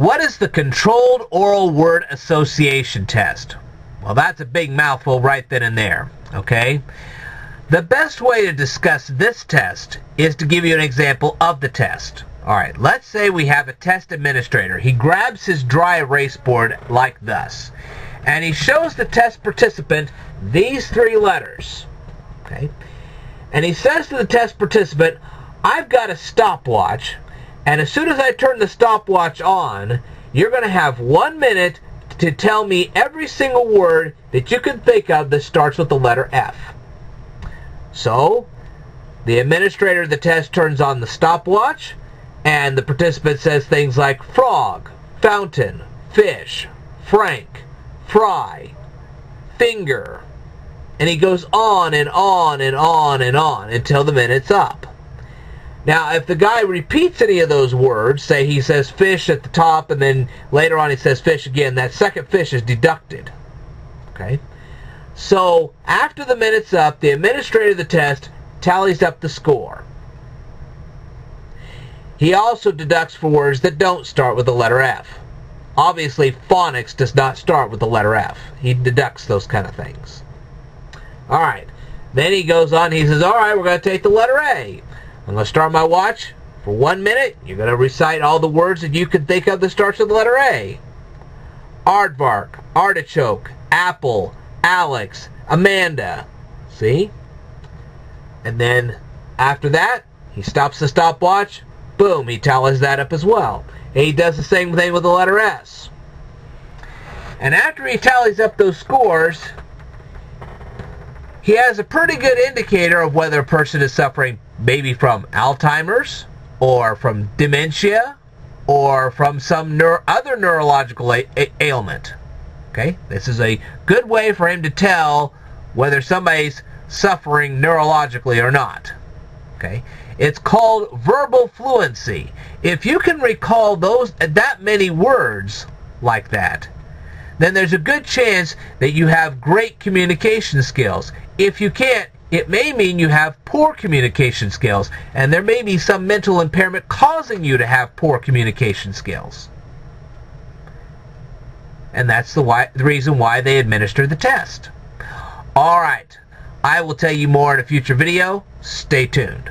What is the controlled oral word association test? Well, that's a big mouthful right then and there, okay? The best way to discuss this test is to give you an example of the test. Alright, let's say we have a test administrator. He grabs his dry erase board like thus. And he shows the test participant these three letters. Okay? And he says to the test participant, I've got a stopwatch, and as soon as I turn the stopwatch on, you're going to have one minute to tell me every single word that you can think of that starts with the letter F. So, the administrator of the test turns on the stopwatch, and the participant says things like frog, fountain, fish, frank, fry, finger. And he goes on and on and on and on until the minute's up. Now, if the guy repeats any of those words, say he says fish at the top and then later on he says fish again, that second fish is deducted. Okay? So, after the minute's up, the administrator of the test tallies up the score. He also deducts for words that don't start with the letter F. Obviously, phonics does not start with the letter F. He deducts those kind of things. All right. Then he goes on. He says, all right, we're going to take the letter A. I'm going to start my watch for one minute. You're going to recite all the words that you can think of that starts with the letter A. Aardvark, artichoke, apple, Alex, Amanda. See? And then after that, he stops the stopwatch, Boom, he tallies that up as well. And he does the same thing with the letter S. And after he tallies up those scores, he has a pretty good indicator of whether a person is suffering maybe from Alzheimer's or from dementia or from some neuro other neurological ailment. Okay? This is a good way for him to tell whether somebody's suffering neurologically or not. Okay? It's called verbal fluency. If you can recall those that many words like that, then there's a good chance that you have great communication skills. If you can't, it may mean you have poor communication skills, and there may be some mental impairment causing you to have poor communication skills. And that's the, why, the reason why they administer the test. All right. I will tell you more in a future video. Stay tuned.